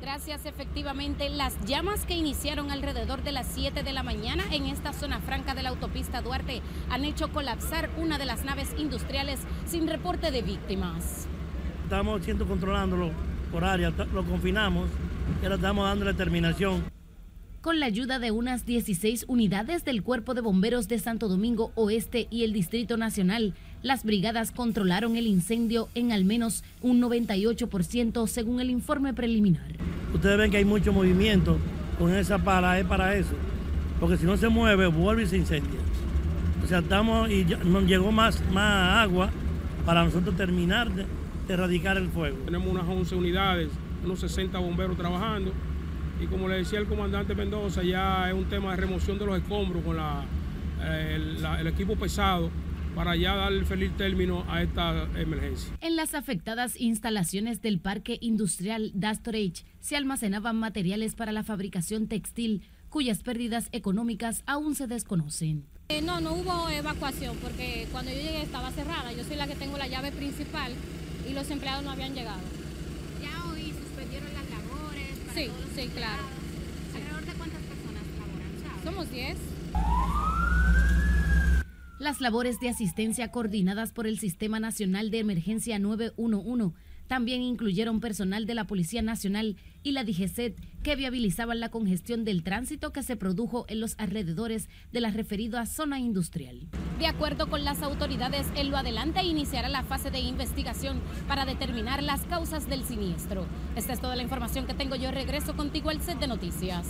Gracias, efectivamente, las llamas que iniciaron alrededor de las 7 de la mañana en esta zona franca de la autopista Duarte han hecho colapsar una de las naves industriales sin reporte de víctimas. Estamos siendo controlándolo por área, lo confinamos y ahora estamos dando la terminación. Con la ayuda de unas 16 unidades del Cuerpo de Bomberos de Santo Domingo Oeste y el Distrito Nacional, las brigadas controlaron el incendio en al menos un 98% según el informe preliminar. Ustedes ven que hay mucho movimiento con esa para, es para eso, porque si no se mueve, vuelve y se incendia. O sea, estamos y nos llegó más, más agua para nosotros terminar de, de erradicar el fuego. Tenemos unas 11 unidades, unos 60 bomberos trabajando y como le decía el comandante Mendoza, ya es un tema de remoción de los escombros con eh, el, equipo pesado para ya dar feliz término a esta emergencia. En las afectadas instalaciones del Parque Industrial Dastorage se almacenaban materiales para la fabricación textil, cuyas pérdidas económicas aún se desconocen. Eh, no, no hubo evacuación porque cuando yo llegué estaba cerrada. Yo soy la que tengo la llave principal y los empleados no habían llegado. Sí, sí, claro. ¿Alrededor de cuántas personas laboran? Somos 10. Las labores de asistencia coordinadas por el Sistema Nacional de Emergencia 911 también incluyeron personal de la Policía Nacional y la DGCET que viabilizaban la congestión del tránsito que se produjo en los alrededores de la referida zona industrial. De acuerdo con las autoridades, en lo adelante iniciará la fase de investigación para determinar las causas del siniestro. Esta es toda la información que tengo yo. Regreso contigo al set de noticias.